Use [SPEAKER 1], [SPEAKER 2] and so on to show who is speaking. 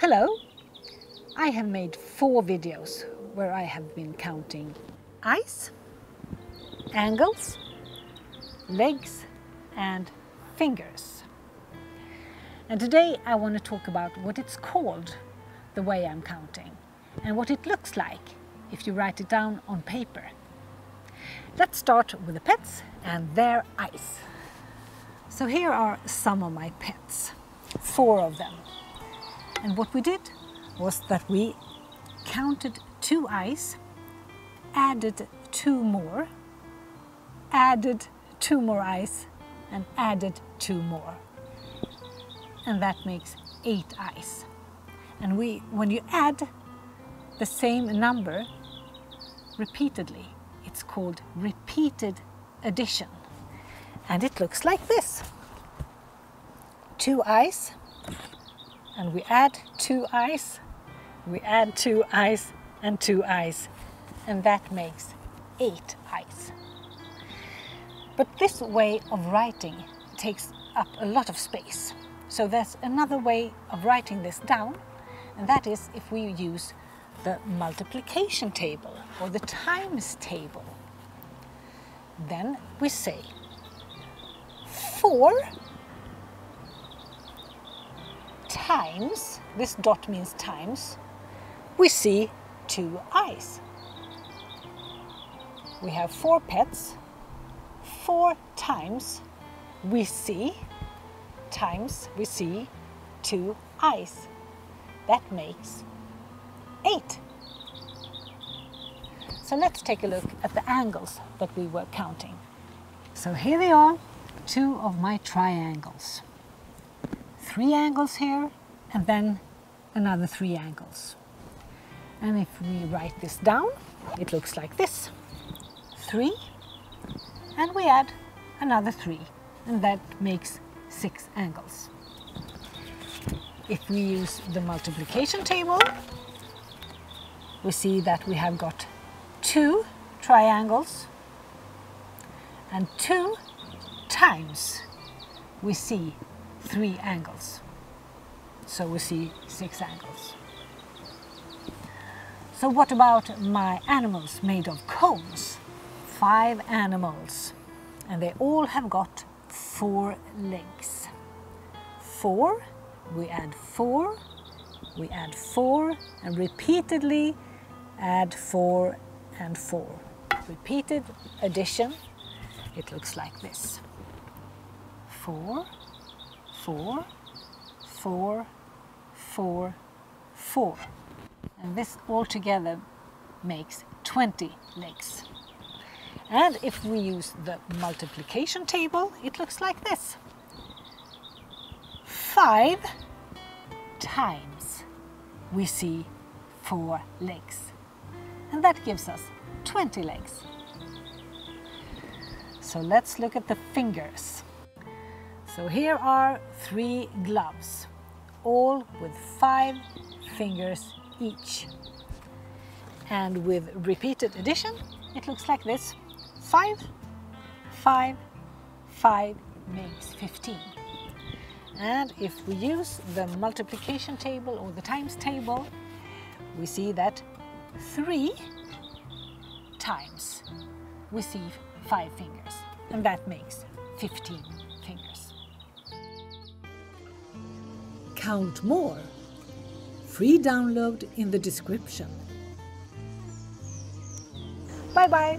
[SPEAKER 1] Hello! I have made four videos where I have been counting eyes, angles, legs and fingers. And today I want to talk about what it's called the way I'm counting and what it looks like if you write it down on paper. Let's start with the pets and their eyes. So here are some of my pets, four of them. And what we did was that we counted two eyes, added two more, added two more eyes, and added two more. And that makes eight eyes. And we, when you add the same number repeatedly, it's called repeated addition. And it looks like this. Two eyes, and we add two eyes, we add two eyes and two eyes, and that makes eight eyes. But this way of writing takes up a lot of space. So there's another way of writing this down, and that is if we use the multiplication table or the times table. Then we say 4 times, this dot means times, we see two eyes. We have four pets, four times we see, times we see two eyes. That makes eight. So let's take a look at the angles that we were counting. So here they are, two of my triangles. Three angles here and then another three angles. And if we write this down, it looks like this. Three, and we add another three, and that makes six angles. If we use the multiplication table, we see that we have got two triangles and two times we see three angles. So we see six angles. So what about my animals made of cones? Five animals. And they all have got four legs. Four, we add four, we add four, and repeatedly add four and four. Repeated addition, it looks like this. Four, four, four, four, four. And this all together makes 20 legs. And if we use the multiplication table, it looks like this. 5 times we see 4 legs. And that gives us 20 legs. So let's look at the fingers. So here are three gloves, all with five fingers each. And with repeated addition, it looks like this. 5, 5, 5 makes 15. And if we use the multiplication table or the times table, we see that 3 times we see 5 fingers, and that makes 15 fingers.
[SPEAKER 2] Count more. Free download in the description.
[SPEAKER 1] Bye bye!